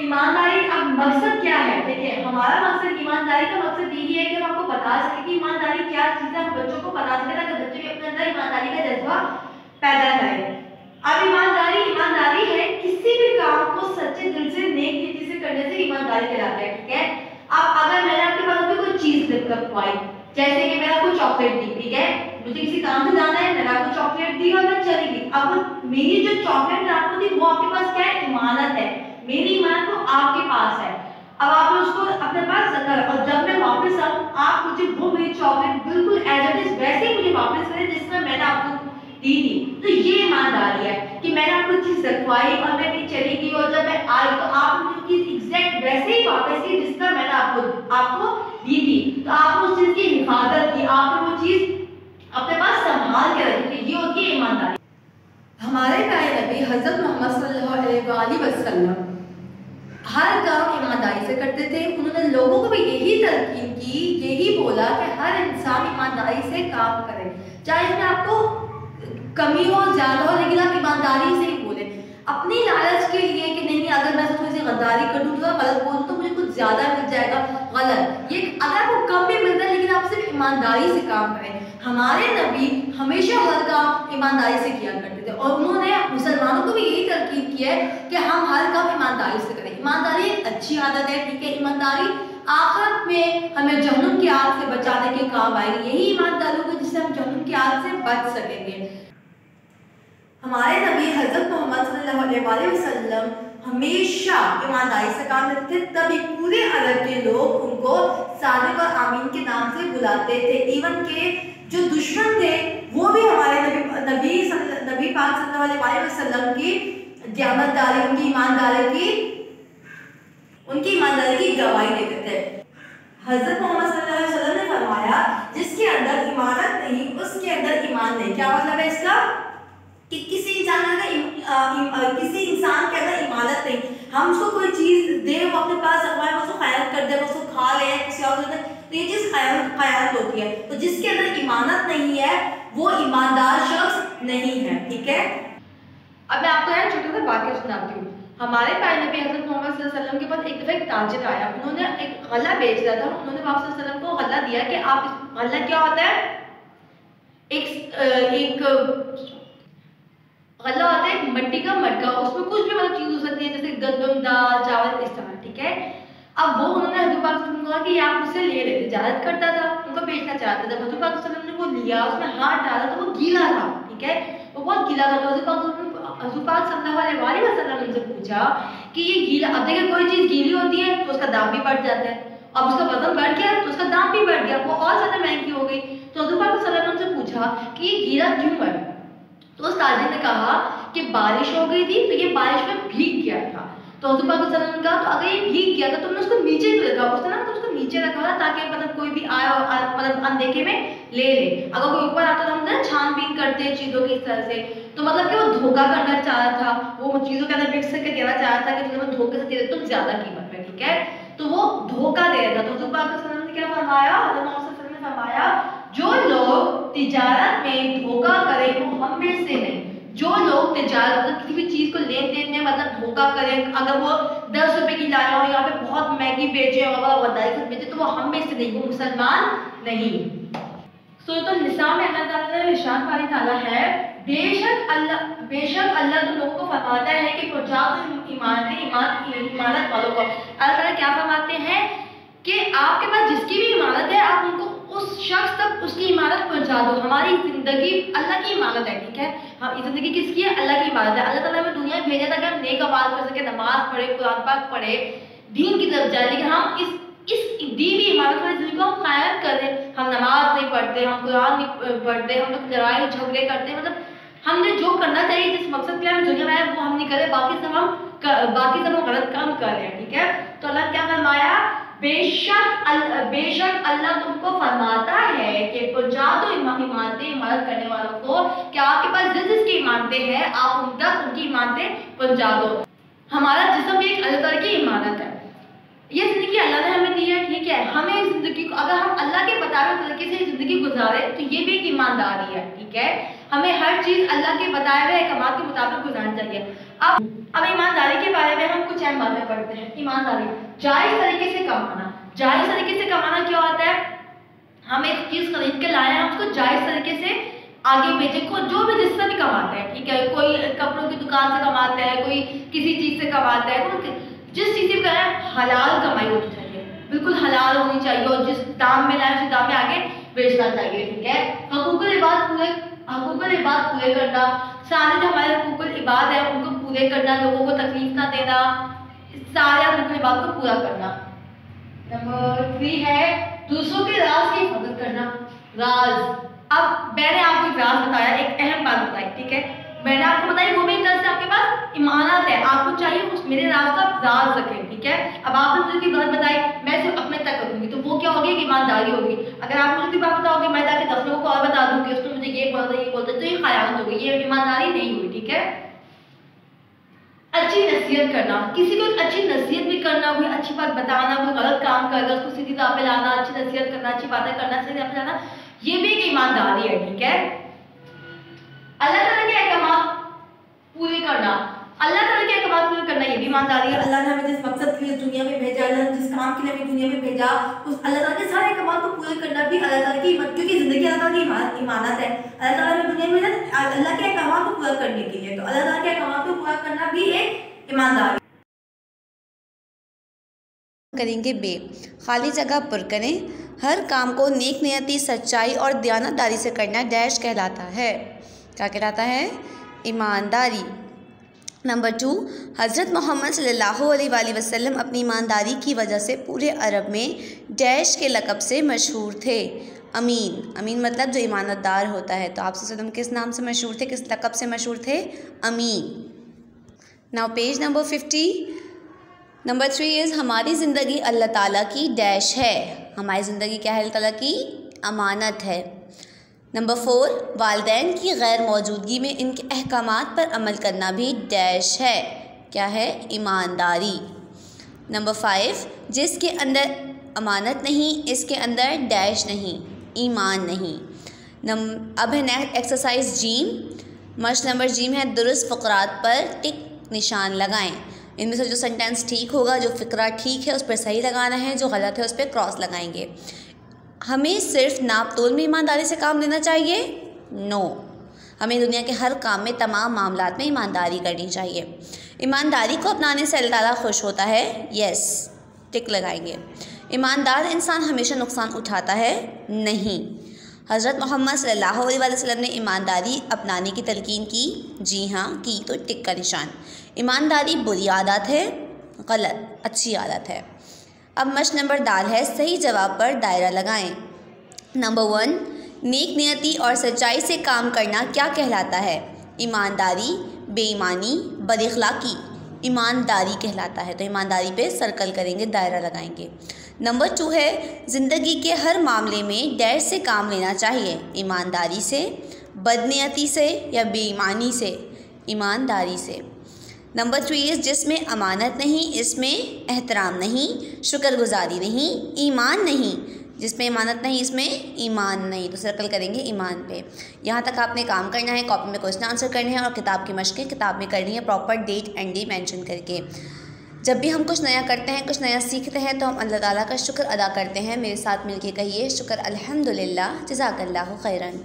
ईमानदारी अब मकसद क्या है? देखिए, हमारा मकसद ईमानदारी का मकसद यही है कि हम आपको बता सके कि ईमानदारी क्या चीज़ है। बच्चों को बता सके ताकि बच्चे के अपने अंदर ईमानदारी का जज्बा पैदा करें। अब ईमानदारी ईमानदारी है किसी भी काम को सच्चे दिल से नेक नीति से करने से ईमानदारी कहलाता है, ठीक है? अब अगर मैंने आपके पास कोई चीज़ रखवाई जैसे कि मैंने आपको चॉकलेट दी, ठीक है? मुझे किसी काम से जाना है, मैंने आपको चॉकलेट दी और मैं चली गई। अब मेरी जो चॉकलेट आपको दी, वो आपके पास क्या है? इमानत है। मेरी इमानत तो आपके पास है। अब आपने उसको अपने पास रखा और जब मैं वापस आऊँ, आप मुझे वो मेरी चॉकलेट बिल्कुल एज इट इज़ वैसे ही मुझे वापस करें, जिसमें मैंने आपको दी थी तो ये ईमानदारी है कि मैंने आपको चीज़ रखवाई और मैं कहीं चली गई और जब मैं आई तो आप मुझे चीज़ एग्जैक्ट वैसे ही वापस की जिस तरह मैंने आपको आपको दी थी। तो आप उस चीज़ की हिफाजत की, आपने वो चीज़ अपने पास संभाल के रखी ये होती है ईमानदारी। हमारे प्यारे नबी हज़रत मोहम्मद वसल्लम हर काम ईमानदारी से करते थे। उन्होंने लोगों को भी यही तलकीन की, यही बोला कि हर इंसान ईमानदारी से काम करे। चाहे इसमें आपको कमी हो, ज़्यादा हो, लेकिन आप ईमानदारी से ही बोले। अपनी लालच के लिए कि नहीं, अगर मैं थोड़ी सी गद्दारी कर दूँ थोड़ा गलत बोलूँ तो मुझे कुछ ज़्यादा मिल जाएगा, गलत। ये अगर आपको कम भी मिलता है, लेकिन आप सिर्फ़ ईमानदारी से काम करें। हमारे नबी हमेशा हर काम ईमानदारी से किया करते थे, और उन्होंने मुसलमानों को भी यही तरकीब की है कि हम हर काम ईमानदारी से करें। ईमानदारी एक अच्छी आदत है, ठीक है? ईमानदारी आखिरत में हमें जहनुम की आग से बचाने के काम आएगी। यही ईमानदारी होगी जिससे हम जहनुम की आग से बच सकेंगे हमारे नबी हज़रत मोहम्मद वसल्लम हमेशा ईमानदारी से काम करते थे, तभी पूरे अरब के लोग उनको सादिक और आमीन के नाम से बुलाते थे। इवन के जो दुश्मन थे, वो भी हमारे नबी नबी नबी पाक वसल्लम की दियामतदारी उनकी ईमानदारी की, उनकी ईमानदारी की गवाही देते थे। हज़रत मोहम्मद वसल्लम ने फरमाया, जिसके अंदर ईमानत नहीं, उसके अंदर ईमान नहीं। क्या मतलब है इसका? कि किसी इंसान का किसी इंसान के अंदर इमानत नहीं। हम उसको कोई चीज़ दे, वो अपने पास रखवाए उसको खयाल कर दे उसको खा ले, किसी और तो ये चीज़ खयाल होती है। तो जिसके अंदर इमानत नहीं है, वो ईमानदार शख्स नहीं है, ठीक है? अब मैं आपको यार छोटा सा वाक्य सुनाती हूँ। हमारे प्यारे नबी हज़रत मोहम्मद वसल्लम के पास एक दफ़ा एक ताजिर आया। उन्होंने एक गला बेच रहा था। उन्होंने वापस वसल्लम को गला दिया कि आप गला क्या होता है? एक एक गला होता है मट्टी का मटका, उसमें कुछ भी मतलब चीज़ हो सकती है, जैसे गंदम दाल, चावल, इस तरह, ठीक है? अब वो उन्होंने हजू पाक कहा कि आप मुझसे ले रहे जायद करता था, उनको बेचना चाहता था। हजू पाक ने वो लिया, उसमें हाथ डाला तो वो गीला था, ठीक है? वो बहुत गीला था तो हजू पाक हजू पाक सल्लल्लाहु अलैहि वसल्लम उनसे पूछा कि ये गीला, अब देखिए, कोई चीज़ गीली होती है तो उसका दाम भी बढ़ जाता है। अब उसका वज़न बढ़ गया तो उसका दाम भी बढ़ गया, वो और ज़्यादा महँगी हो गई। तो हजू पाक सल्लल्लाहु से पूछा कि ये गीला क्यों है तो ताजिर ने कहा कि बारिश हो गई थी तो ये बारिश में भीग गया था। तो हजूर पाक तो अगर ये भीग गया था तो तुमने उसको नीचे क्यों रखा उसने ना उसको नीचे रखा था ताकि मतलब कोई भी आए मतलब अनदेखे में ले ले। अगर कोई ऊपर आता तो हम ना छानबीन करते हैं चीज़ों की इस तरह से। तो मतलब कि वो धोखा करना चाह रहा था। वो चीज़ों के अंदर मिक्स करके देना चाह रहा था कि तुम्हें धोखे से दे तुम ज़्यादा कीमत में, ठीक है? तो वो धोखा दे रहा था। तो हजूर पाक ने क्या फरमाया? हज़रत ने फरमाया, जो लोग तिजारत में धोखा करें वो हम में से नहीं। जो लोग तिजारत किसी भी चीज़ को लेन देन में मतलब धोखा करें, अगर वो दस रुपए की लाया हो, यहाँ पे बहुत महँगी बेचे और वदाई से बेचे तो वो हम में से नहीं, वो मुसलमान नहीं। सो तो निसा में अल्लाह ताला ने इरशाद पारी ताला है, बेशक अल्लाह बेशक अल्लाह तो लोगों को फरमाता है कि पहुँचा दो ईमान ईमान इमानत वालों को। अल्लाह ताला क्या फरमाते हैं कि आपके पास जिसकी भी इमानत है, आप उनको उस शख्स तक उसकी इमारत पहुँचा दो। हमारी ज़िंदगी अल्लाह की इमारत है ठीक है? हम हाँ, ज़िंदगी किसकी है? अल्लाह की इमारत है। अल्लाह ताला हमें दुनिया भेजा था कि हम नेक आवाज़ कर सके नमाज़ पढ़े कुरान पाक पढ़े दीन की तरफ़ जाए लेकिन हम इस इस दीवी इमारत वाली ज़िंदगी को हम कायम कर रहे हम नमाज़ नहीं पढ़ते हम कुरान नहीं पढ़ते हम लोग लड़ाई झगड़े करते मतलब हमने जो करना चाहिए जिस मकसद के लिए हम दुनिया में आए वो हम नहीं करे बाकी सब हम बाकी सब हम गलत काम कर रहे हैं ठीक है? तो अल्लाह क्या फरमाया? बेशक अल- बेशक अल्लाह तुमको फरमाता है कि पहुँचा दो इमा- इमानतें इमारत करने वालों को क्या आपके पास जिस जिसकी इमारतें हैं, आप उन तक उनकी इमानतें पहुँचा दो। हमारा जिसम एक ताला की इमारत है। ये ज़िंदगी अल्लाह ने हमें दी है, ठीक है? हमें इस ज़िंदगी को, अगर हम अल्लाह के बताए तरीके से ज़िंदगी गुजारे तो ये भी एक ईमानदारी है, ठीक है? हमें हर चीज़ अल्लाह के बताए हुए अहकाम के मुताबिक गुजारनी चाहिए। अब अब ईमानदारी के बारे में हम कुछ अहम बातें पढ़ते हैं। ईमानदारी, जायज़ तरीके से कमाना। जायज़ तरीके से कमाना क्या होता है? हम एक चीज़ खरीद के लाए हैं उसको जायज़ तरीके से आगे बेचे, को जो भी जिससे भी कमाते हैं, ठीक है? कोई कपड़ों की दुकान से कमाता है, कोई किसी चीज़ से कमाता है जिस चीज़ से कर हलाल कमाई होनी चाहिए बिल्कुल हलाल होनी चाहिए और जिस दाम में लाए, उस दाम में आगे बेचना चाहिए, ठीक है? हकूकुल इबाद पूरे हकूकुल इबाद पूरे करना, सारे जो हमारे हकूकुल इबाद है, उनको पूरे करना, लोगों को तकलीफ़ ना देना, सारे हकूकुल इबाद को पूरा करना। नंबर थ्री है, दूसरों के राज की मदद करना। राज। अब मैंने आपको एक राज बताया, एक अहम बात बताई, ठीक है? मैंने आपको बताई वो मेरी तरह से आपके पास इमानत है, आपको चाहिए उस मेरे राज का राज रखें। ठीक है? अब आपने मुझे कोई बात बताई मैं सिर्फ़ अपने तक रखूँगी। तो वो क्या होगी? कि ईमानदारी होगी। अगर आप मुझे कोई बात बताओगे, मैं जाके दस लोगों को और बता दूँगी, उसने मुझे ये बोलता ये बोलता तो ये खयानत होगी। ये ईमानदारी नहीं हुई, ठीक है? अच्छी नसीहत करना। किसी को अच्छी नसीहत भी करना, कोई अच्छी बात बताना, कोई गलत काम कर रहा उसको सीधी राह पे लाना, अच्छी नसीहत करना, अच्छी बातें करना सीधी राह पे लाना ये भी एक ईमानदारी है, ठीक है? अल्लाह ताला के अहकाम पूरे करना। अल्लाह ताला के अहकाम पूरे करना ये भी ईमानदारी है। अल्लाह ने हमें जिस मकसद के लिए दुनिया में भेजा अल्लाह ने जिस काम के लिए हमें दुनिया में भेजा उस अल्लाह ताला के सारे अहकाम को पूरे करना भी अल्लाह ताला की इमानत क्योंकि ज़िंदगी अल्लाह ताला की इमानत इमानत है। अल्लाह ताला हमें दुनिया में भेजा अल्लाह के अहकाम को पूरा करने के लिए तो अल्लाह ताला के अहकाम को पूरा करना भी एक ईमानदारी करेंगे बे। खाली जगह पर करें। हर काम को नेक नियति सच्चाई और दयानतदारी से करना डैश कहलाता है। क्या कहलाता है? ईमानदारी। नंबर टू हज़रत मोहम्मद अलैहि वसल्लम अपनी ईमानदारी की वजह से पूरे अरब में डैश के लक़ब से मशहूर थे। अमीन। अमीन मतलब जो ईमानतदार होता है। तो आप वसल्लम किस नाम से मशहूर थे? किस लक़ब से मशहूर थे? अमीन। Now page number fifty number three is हमारी ज़िंदगी अल्लाह ताला की डैश है। हमारी ज़िंदगी क्या है? अल्लाह ताला की अमानत है। नंबर फोर वालदेन की गैर मौजूदगी में इनके अहकाम पर अमल करना भी डैश है। क्या है? ईमानदारी। नंबर फाइव जिसके अंदर अमानत नहीं, इसके अंदर डैश नहीं, ईमान नहीं। नम अब है नेक्स्ट एक्सरसाइज जीम मश नंबर जीम है, दुरुस्त फ़करात पर टिक निशान लगाएँ। इनमें से जो सेंटेंस ठीक होगा, जो फ़िक्रा ठीक है, उस पर सही लगाना है, जो गलत है, उस पर क्रॉस लगाएँगे। हमें सिर्फ़ नाप तोल में ईमानदारी से काम लेना चाहिए? नो हमें दुनिया के हर काम में तमाम मामला में ईमानदारी करनी चाहिए। ईमानदारी को अपनाने से अल्लाह ताला खुश होता है? यस टिक लगाएँगे। ईमानदार इंसान हमेशा नुकसान उठाता है? नहीं. हज़रत मोहम्मद सल्लल्लाहु अलैहि वसल्लम ने ईमानदारी अपनाने की तलकीन की? जी हाँ की तो टिक का निशान। ईमानदारी बुरी आदत है, गलत, अच्छी आदत है। अब मश नंबर दाल है, सही जवाब पर दायरा लगाएँ। नंबर वन, नेक नियति और सच्चाई से काम करना क्या कहलाता है? ईमानदारी, बेईमानी बदअखलाक़ी ईमानदारी कहलाता है तो ईमानदारी पे सर्कल करेंगे, दायरा लगाएँगे। नंबर टू है, ज़िंदगी के हर मामले में डैश से काम लेना चाहिए। ईमानदारी से बदनीयती से या बेईमानी से? ईमानदारी से। नंबर थ्री इज़ जिसमें अमानत नहीं, इसमें एहतराम नहीं, शुक्रगुजारी नहीं, ईमान नहीं। जिसमें इमानत नहीं, इसमें ईमान नहीं। तो सर्कल करेंगे ईमान पे। यहाँ तक आपने काम करना है कॉपी में क्वेश्चन आंसर करने हैं और किताब की मशक़ें किताब में करनी है proper date and day mention करके। जब भी हम कुछ नया करते हैं, कुछ नया सीखते हैं तो हम अल्लाह ताला का शुक्र अदा करते हैं। मेरे साथ मिलके कहिए, शुक्र अल्हम्दुलिल्लाह, जज़ाकल्लाहु खैरन।